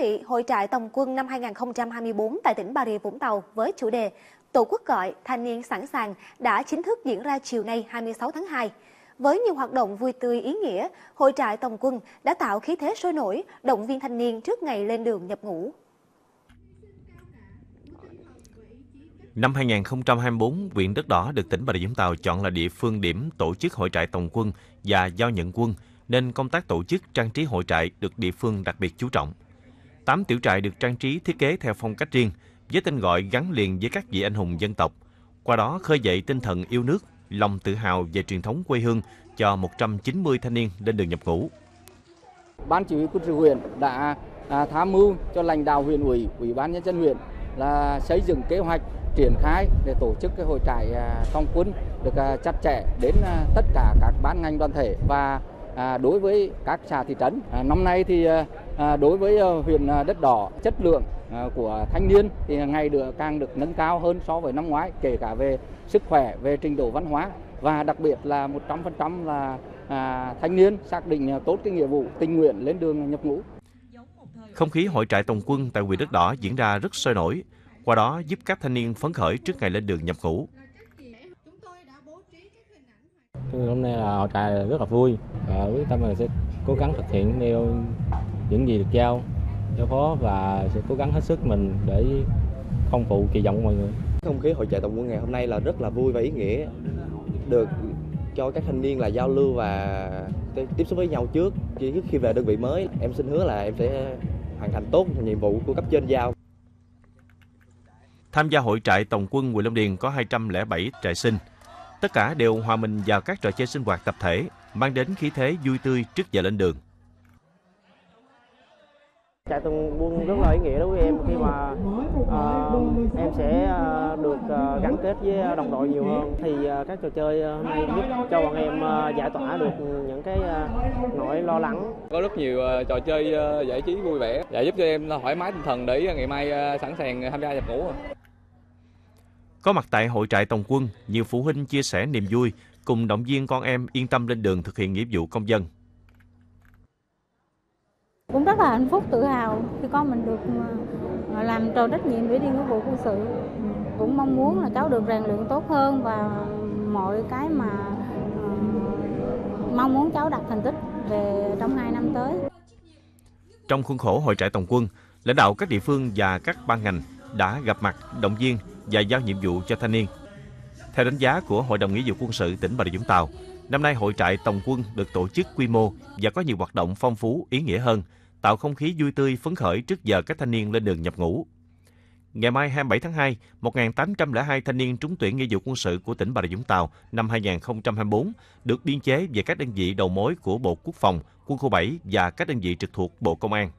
vị, Hội trại Tổng quân năm 2024 tại tỉnh Bà Rịa Vũng Tàu với chủ đề Tổ quốc gọi, thanh niên sẵn sàng đã chính thức diễn ra chiều nay 26 tháng 2. Với nhiều hoạt động vui tươi ý nghĩa, Hội trại Tổng quân đã tạo khí thế sôi nổi, động viên thanh niên trước ngày lên đường nhập ngũ. Năm 2024, huyện Đất Đỏ được tỉnh Bà Rịa Vũng Tàu chọn là địa phương điểm tổ chức hội trại tổng quân và giao nhận quân, nên công tác tổ chức trang trí hội trại được địa phương đặc biệt chú trọng. Tám tiểu trại được trang trí thiết kế theo phong cách riêng, với tên gọi gắn liền với các vị anh hùng dân tộc. Qua đó khơi dậy tinh thần yêu nước, lòng tự hào về truyền thống quê hương cho 190 thanh niên lên đường nhập ngũ. Ban chỉ huy quân sự huyện đã à, tham mưu cho lãnh đạo huyện ủy, ủy ban nhân dân huyện là xây dựng kế hoạch triển khai để tổ chức cái hội trại à, phong quân được à, chặt chẽ đến tất cả các ban ngành đoàn thể và đối với các xã thị trấn. Năm nay thì đối với huyện đất đỏ chất lượng của thanh niên thì ngày được càng được nâng cao hơn so với năm ngoái kể cả về sức khỏe, về trình độ văn hóa và đặc biệt là 100% là à, thanh niên xác định tốt cái nghĩa vụ tình nguyện lên đường nhập ngũ. Không khí hội trại tổng quân tại huyện đất đỏ diễn ra rất sôi nổi, qua đó giúp các thanh niên phấn khởi trước ngày lên đường nhập ngũ. Hôm nay là hội trại rất là vui, và quyết tâm là sẽ cố gắng thực hiện theo những gì được giao, giao phó và sẽ cố gắng hết sức mình để không phụ kỳ vọng của mọi người. Không khí hội trại tổng quân ngày hôm nay là rất là vui và ý nghĩa, được cho các thanh niên là giao lưu và tiếp xúc với nhau trước trước khi về đơn vị mới. Em xin hứa là em sẽ hoàn thành tốt nhiệm vụ của cấp trên giao. Tham gia hội trại tổng quân huyện Long Điền có 207 trại sinh. Tất cả đều hòa mình vào các trò chơi sinh hoạt tập thể, mang đến khí thế vui tươi trước giờ lên đường. Trại tổng quân rất là ý nghĩa đối với em khi mà uh, em sẽ uh, được uh, gắn kết với đồng đội nhiều hơn thì uh, các trò chơi uh, này giúp cho bọn em uh, giải tỏa được những cái uh, nỗi lo lắng. Có rất nhiều uh, trò chơi uh, giải trí vui vẻ, và giúp cho em thoải mái tinh thần để ngày mai uh, sẵn sàng tham gia nhập ngũ. Có mặt tại hội trại tổng quân, nhiều phụ huynh chia sẻ niềm vui cùng động viên con em yên tâm lên đường thực hiện nghĩa vụ công dân. Cũng rất là hạnh phúc, tự hào khi con mình được ờ, ờ, làm tròn trách nhiệm để đi nghĩa vụ quân sự. Cũng mong muốn là cháu được rèn luyện tốt hơn và mọi cái mà ờ, mong muốn cháu đạt thành tích về trong hai năm tới. Trong khuôn khổ hội trại tổng quân, lãnh đạo các địa phương và các ban ngành đã gặp mặt động viên và giao nhiệm vụ cho thanh niên. Theo đánh giá của Hội đồng Nghĩa vụ quân sự tỉnh Bà Rịa Vũng Tàu, năm nay hội trại tổng quân được tổ chức quy mô và có nhiều hoạt động phong phú, ý nghĩa hơn, tạo không khí vui tươi phấn khởi trước giờ các thanh niên lên đường nhập ngũ. Ngày mai 27 tháng 2, 1.802 thanh niên trúng tuyển nghĩa vụ quân sự của tỉnh Bà Rịa Vũng Tàu năm 2024 được biên chế về các đơn vị đầu mối của Bộ Quốc phòng, Quân khu 7 và các đơn vị trực thuộc Bộ Công an.